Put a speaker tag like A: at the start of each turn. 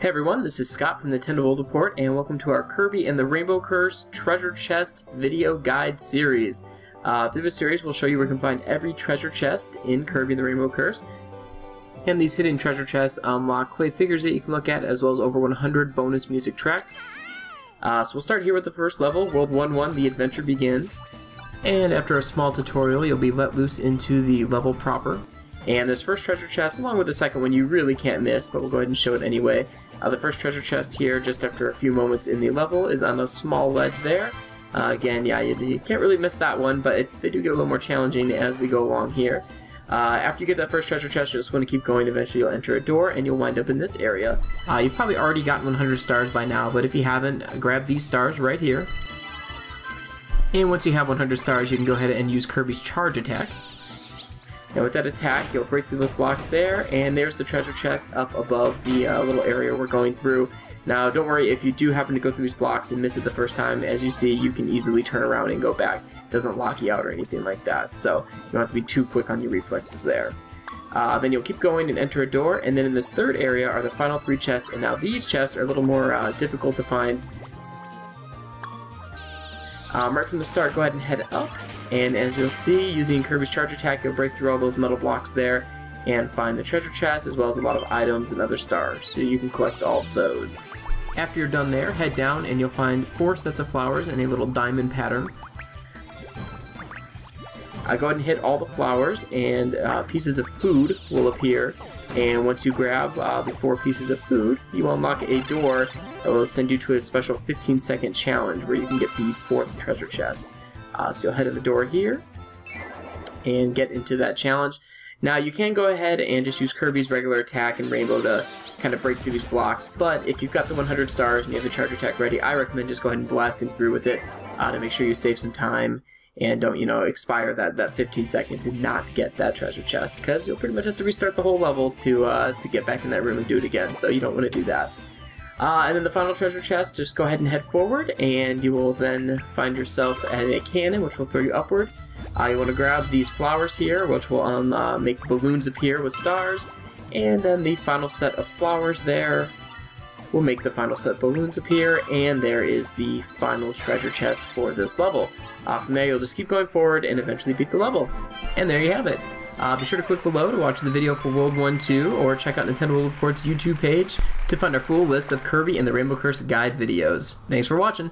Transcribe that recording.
A: Hey everyone, this is Scott from the World Report, and welcome to our Kirby and the Rainbow Curse Treasure Chest video guide series. Uh, through this series, we'll show you where you can find every treasure chest in Kirby and the Rainbow Curse. And these hidden treasure chests unlock clay figures that you can look at, as well as over 100 bonus music tracks. Uh, so we'll start here with the first level, World 1-1, The Adventure Begins. And after a small tutorial, you'll be let loose into the level proper. And this first treasure chest, along with the second one, you really can't miss, but we'll go ahead and show it anyway. Uh, the first treasure chest here, just after a few moments in the level, is on a small ledge there. Uh, again, yeah, you, you, can't really miss that one, but it, they do get a little more challenging as we go along here. Uh, after you get that first treasure chest, you just want to keep going. Eventually, you'll enter a door, and you'll wind up in this area. Uh, you've probably already gotten 100 stars by now, but if you haven't, grab these stars right here. And once you have 100 stars, you can go ahead and use Kirby's charge attack. And with that attack, you'll break through those blocks there, and there's the treasure chest up above the uh, little area we're going through. Now, don't worry, if you do happen to go through these blocks and miss it the first time, as you see, you can easily turn around and go back. It doesn't lock you out or anything like that, so you don't have to be too quick on your reflexes there. Uh, then you'll keep going and enter a door, and then in this third area are the final three chests, and now these chests are a little more uh, difficult to find. Um, right from the start, go ahead and head up, and as you'll see, using Kirby's Charge Attack, you'll break through all those metal blocks there and find the treasure chest as well as a lot of items and other stars, so you can collect all of those. After you're done there, head down and you'll find four sets of flowers and a little diamond pattern. I go ahead and hit all the flowers and uh, pieces of food will appear and once you grab uh, the four pieces of food, you unlock a door that will send you to a special 15 second challenge where you can get the fourth treasure chest. Uh, so you'll head to the door here and get into that challenge. Now you can go ahead and just use Kirby's regular attack and Rainbow to kind of break through these blocks, but if you've got the 100 stars and you have the charge attack ready, I recommend just go ahead and blasting through with it uh, to make sure you save some time and don't, you know, expire that, that 15 seconds and not get that treasure chest, because you'll pretty much have to restart the whole level to, uh, to get back in that room and do it again, so you don't want to do that. Uh, and then the final treasure chest, just go ahead and head forward, and you will then find yourself at a cannon, which will throw you upward. Uh, you want to grab these flowers here, which will um, uh, make balloons appear with stars, and then the final set of flowers there will make the final set balloons appear, and there is the final treasure chest for this level. Uh, from there, you'll just keep going forward and eventually beat the level. And there you have it. Uh, be sure to click below to watch the video for World 1 2, or check out Nintendo World Report's YouTube page to find our full list of Kirby and the Rainbow Curse guide videos. Thanks for watching!